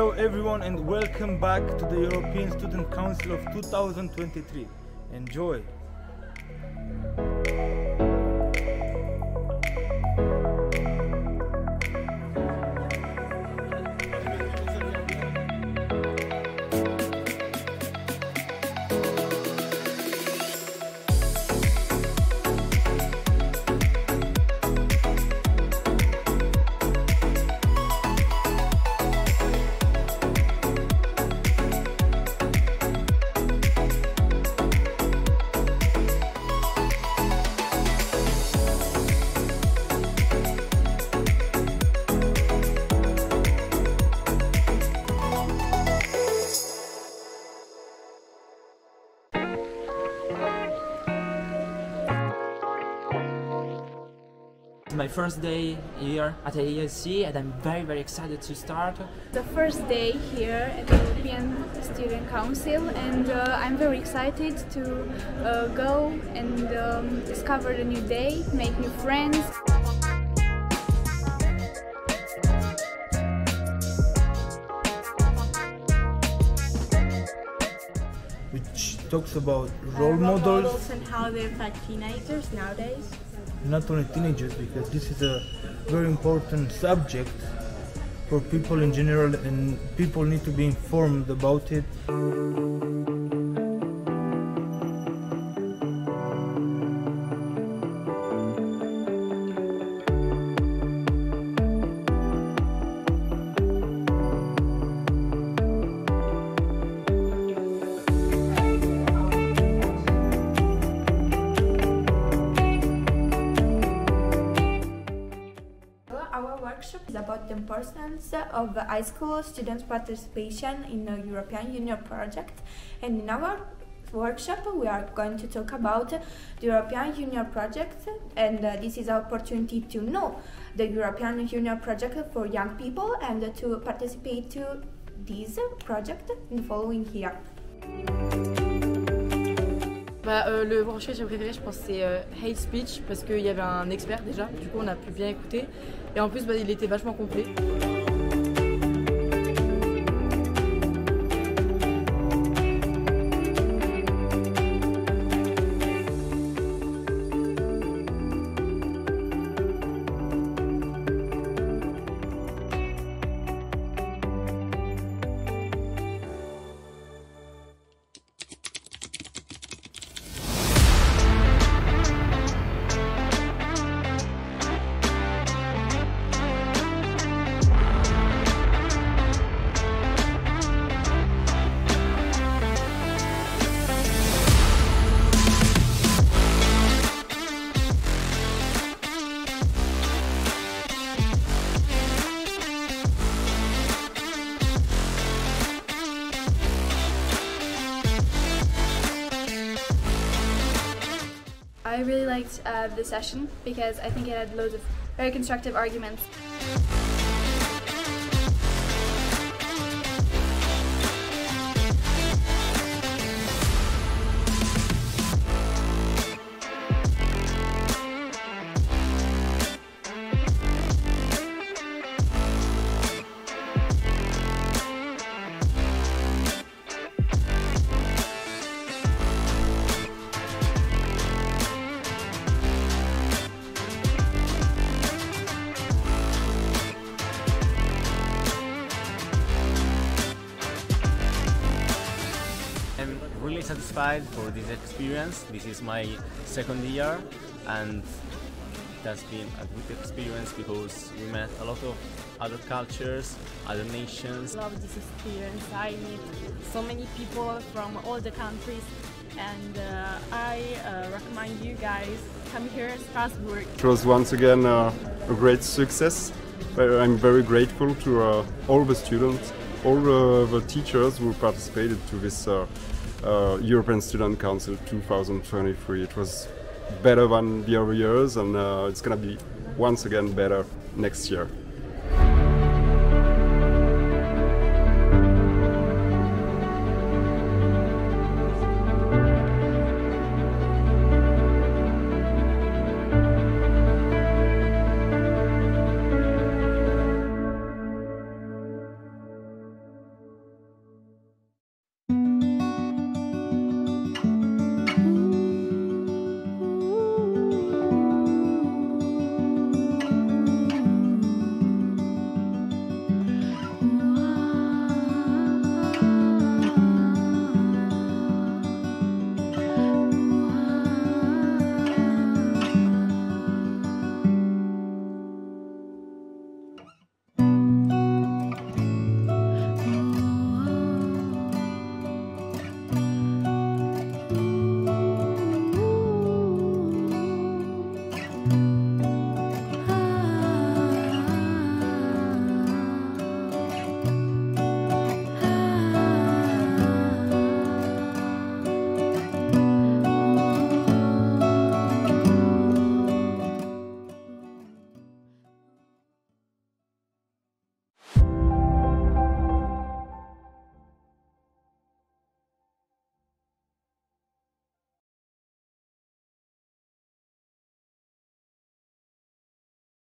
Hello everyone and welcome back to the European Student Council of 2023. Enjoy! My first day here at AESC and I'm very very excited to start. the first day here at the European Student Council and uh, I'm very excited to uh, go and um, discover the new day, make new friends. Talks about uh, role role models, models and how they affect teenagers nowadays. not only teenagers, because this is a very important subject for people in general, and people need to be informed about it. About the importance of high school students' participation in the European Union project. And in our workshop, we are going to talk about the European Union project, and uh, this is an opportunity to know the European Union project for young people and to participate to this project in the following year. Bah, euh, le workshop que j'ai préféré, je pense, c'est euh, Hate Speech parce qu'il y avait un expert déjà, du coup on a pu bien écouter. Et en plus, bah, il était vachement complet. I really liked uh, the session because I think it had loads of very constructive arguments. Satisfied for this experience. This is my second year and it has been a good experience because we met a lot of other cultures, other nations. I love this experience. I meet so many people from all the countries, and uh, I uh, recommend you guys come here, to Strasbourg. It was once again uh, a great success. I'm very grateful to uh, all the students, all uh, the teachers who participated to this uh, uh, European Student Council 2023. It was better than the other years, and uh, it's gonna be once again better next year.